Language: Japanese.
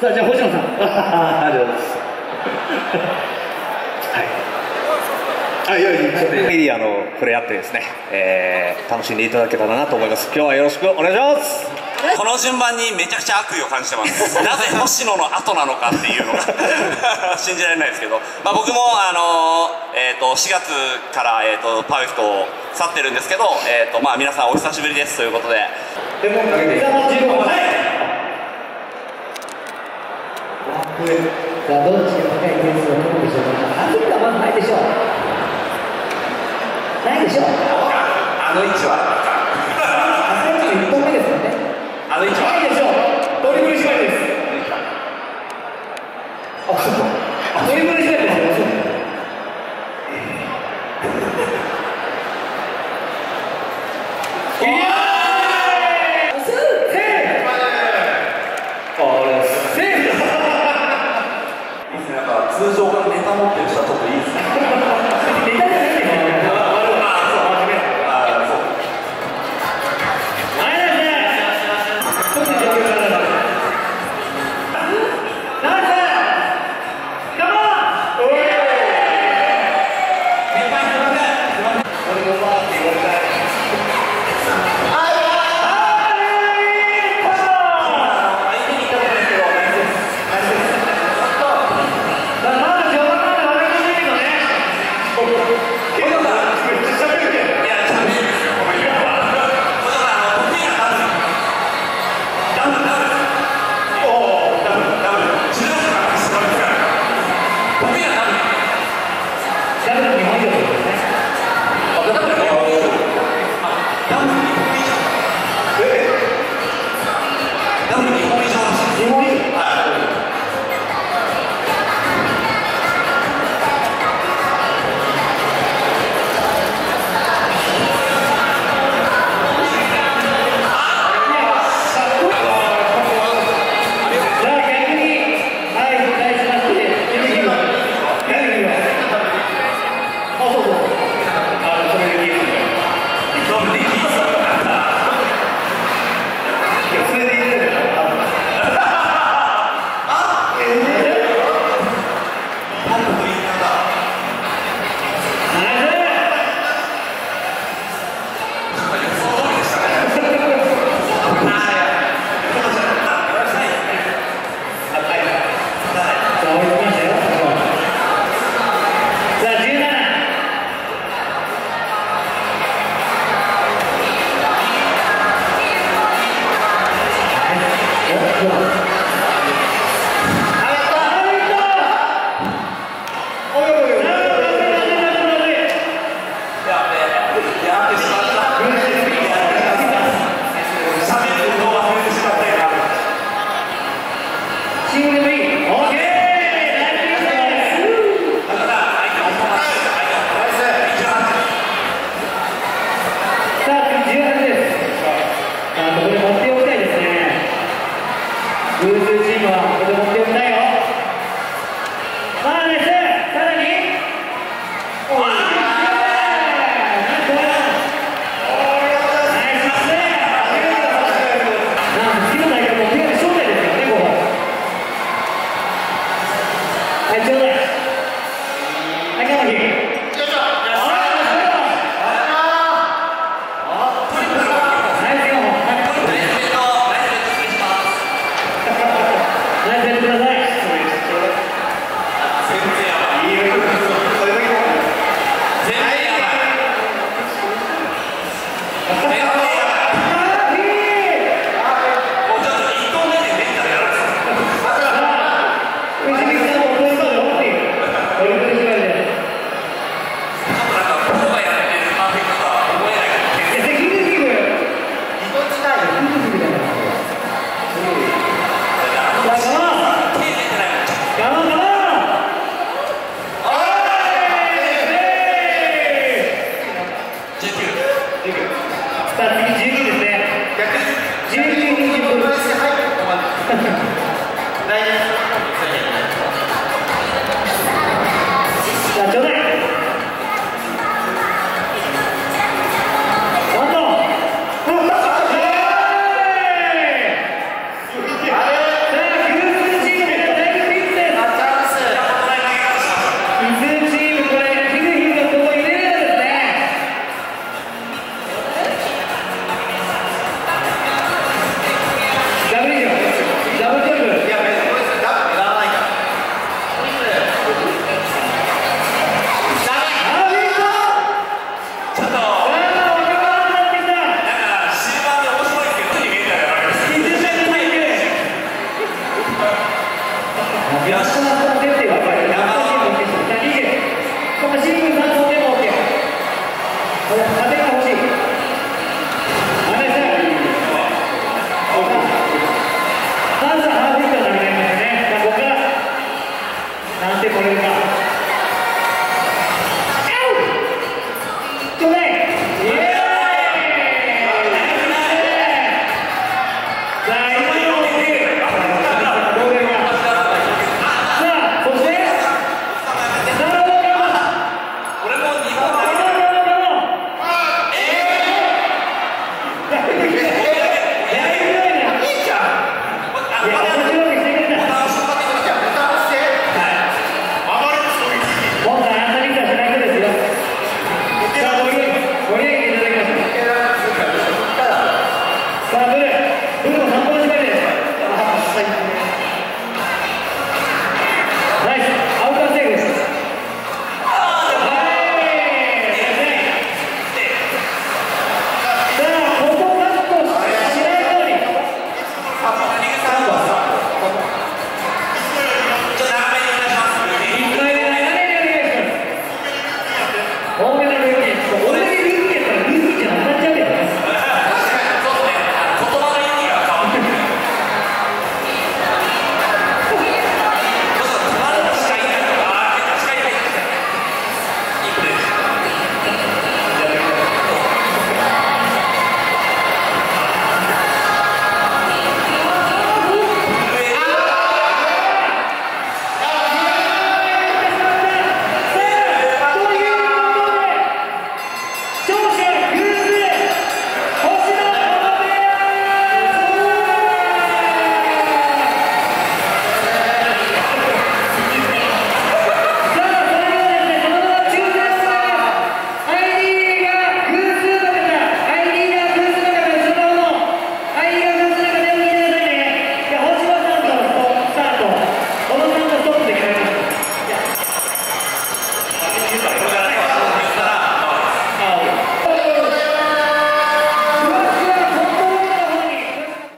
さあじゃあ星野さん。ありがとうございます。はい。あいやいやメディアの触れ合ってですね、えー楽しんでいただけたらなと思います。今日はよろしくお願いします。この順番にめちゃくちゃ悪意を感じてます。なぜ星野の後なのかっていうのが 信じられないですけど、まあ、僕も、あのえー、と4月から、えー、とパーフェクトを去ってるんですけど、えーとまあ、皆さんお久しぶりですということで。でも膝の15番はいさあどっちが高い点数を取るんでしょうか。あそこはまずないでしょう。ないでしょう。あの位置は？あそこ1本目ですよね。あの位置は？ないでしょう。ドリブル縛りです。あそう。あドリブル縛りですよそういやーセーフあれセーフなんか通常からネタ持ってる人はちょっといいですね。Deux